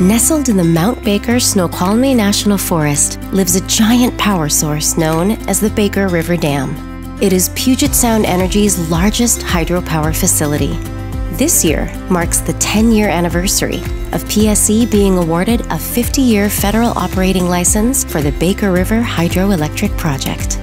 Nestled in the Mount Baker Snoqualmie National Forest lives a giant power source known as the Baker River Dam. It is Puget Sound Energy's largest hydropower facility. This year marks the 10 year anniversary of PSE being awarded a 50 year federal operating license for the Baker River Hydroelectric Project.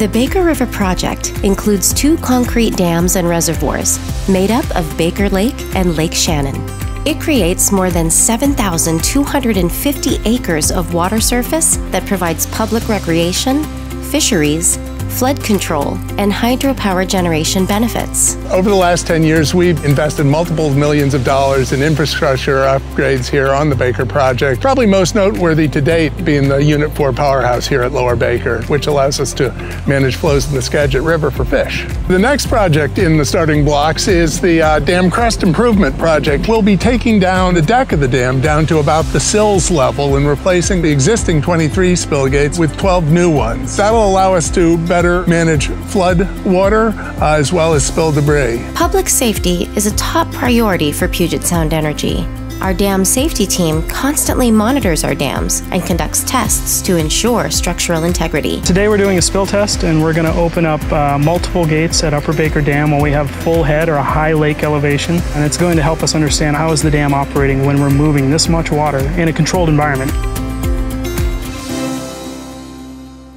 The Baker River Project includes two concrete dams and reservoirs made up of Baker Lake and Lake Shannon. It creates more than 7,250 acres of water surface that provides public recreation, fisheries, flood control, and hydropower generation benefits. Over the last 10 years, we've invested multiple millions of dollars in infrastructure upgrades here on the Baker project. Probably most noteworthy to date being the Unit 4 powerhouse here at Lower Baker, which allows us to manage flows in the Skagit River for fish. The next project in the starting blocks is the uh, Dam Crest Improvement Project. We'll be taking down the deck of the dam down to about the sills level and replacing the existing 23 spill gates with 12 new ones. That'll allow us to better better manage flood water uh, as well as spill debris. Public safety is a top priority for Puget Sound Energy. Our dam safety team constantly monitors our dams and conducts tests to ensure structural integrity. Today we're doing a spill test and we're going to open up uh, multiple gates at Upper Baker Dam when we have full head or a high lake elevation and it's going to help us understand how is the dam operating when we're moving this much water in a controlled environment.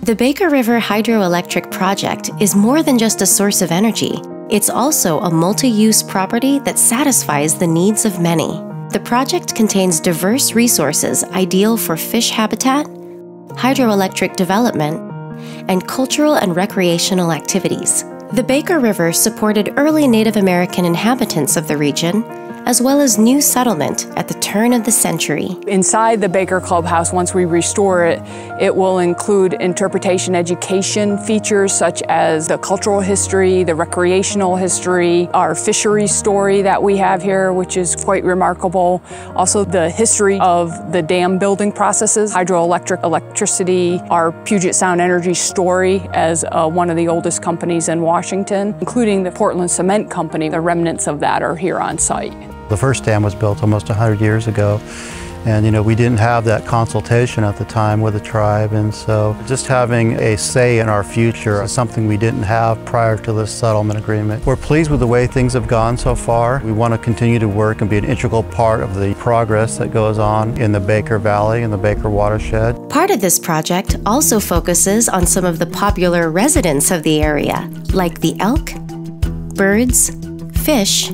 The Baker River Hydroelectric Project is more than just a source of energy. It's also a multi use property that satisfies the needs of many. The project contains diverse resources ideal for fish habitat, hydroelectric development, and cultural and recreational activities. The Baker River supported early Native American inhabitants of the region as well as new settlement at the turn of the century. Inside the Baker Clubhouse, once we restore it, it will include interpretation education features such as the cultural history, the recreational history, our fishery story that we have here, which is quite remarkable. Also the history of the dam building processes, hydroelectric electricity, our Puget Sound Energy story as uh, one of the oldest companies in Washington, including the Portland Cement Company. The remnants of that are here on site. The first dam was built almost 100 years ago. And you know, we didn't have that consultation at the time with the tribe, and so just having a say in our future is something we didn't have prior to this settlement agreement. We're pleased with the way things have gone so far. We want to continue to work and be an integral part of the progress that goes on in the Baker Valley and the Baker watershed. Part of this project also focuses on some of the popular residents of the area, like the elk, birds, fish,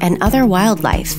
and other wildlife.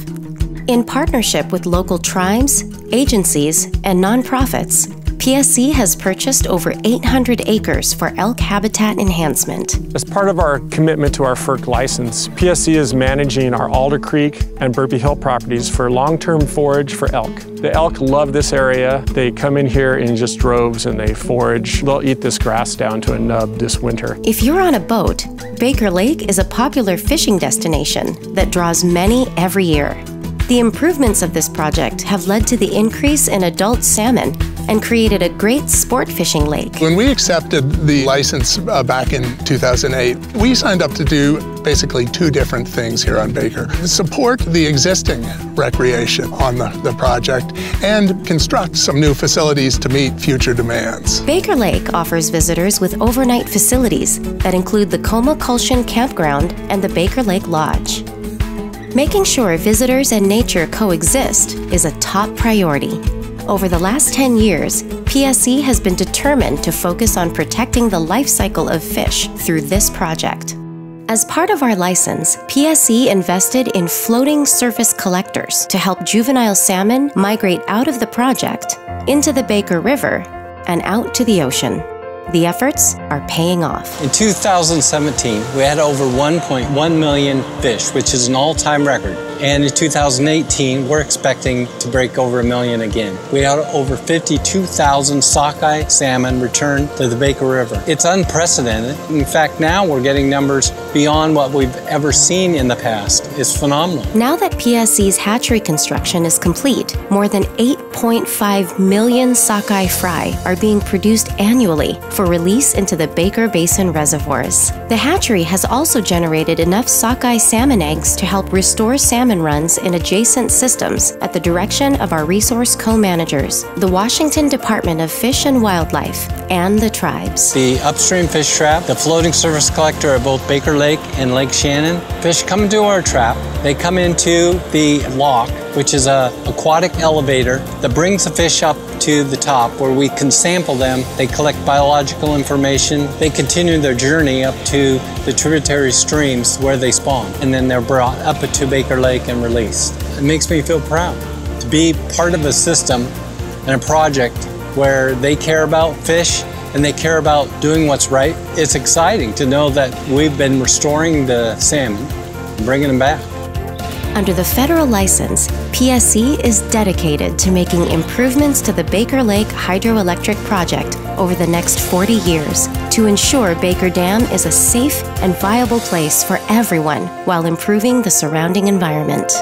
In partnership with local tribes, agencies, and nonprofits, PSE has purchased over 800 acres for elk habitat enhancement. As part of our commitment to our FERC license, PSE is managing our Alder Creek and Burpee Hill properties for long-term forage for elk. The elk love this area. They come in here in just droves and they forage. They'll eat this grass down to a nub this winter. If you're on a boat, Baker Lake is a popular fishing destination that draws many every year. The improvements of this project have led to the increase in adult salmon and created a great sport fishing lake. When we accepted the license uh, back in 2008, we signed up to do basically two different things here on Baker. Support the existing recreation on the, the project and construct some new facilities to meet future demands. Baker Lake offers visitors with overnight facilities that include the Koma Kulshan Campground and the Baker Lake Lodge. Making sure visitors and nature coexist is a top priority. Over the last 10 years, PSE has been determined to focus on protecting the life cycle of fish through this project. As part of our license, PSE invested in floating surface collectors to help juvenile salmon migrate out of the project, into the Baker River, and out to the ocean. The efforts are paying off. In 2017, we had over 1.1 million fish, which is an all-time record. And in 2018, we're expecting to break over a million again. We had over 52,000 sockeye salmon return to the Baker River. It's unprecedented. In fact, now we're getting numbers beyond what we've ever seen in the past. It's phenomenal. Now that PSE's hatchery construction is complete, more than 8.5 million sockeye fry are being produced annually for release into the Baker Basin reservoirs. The hatchery has also generated enough sockeye salmon eggs to help restore salmon runs in adjacent systems at the direction of our resource co managers, the Washington Department of Fish and Wildlife, and the tribes. The upstream fish trap, the floating surface collector at both Baker Lake and Lake Shannon. Fish come into our trap, they come into the lock, which is a aquatic elevator that brings the fish up to the top where we can sample them. They collect biological information. They continue their journey up to the tributary streams where they spawn. And then they're brought up to Baker Lake and released. It makes me feel proud to be part of a system and a project where they care about fish and they care about doing what's right. It's exciting to know that we've been restoring the salmon and bringing them back. Under the federal license, PSE is dedicated to making improvements to the Baker Lake Hydroelectric Project over the next 40 years to ensure Baker Dam is a safe and viable place for everyone while improving the surrounding environment.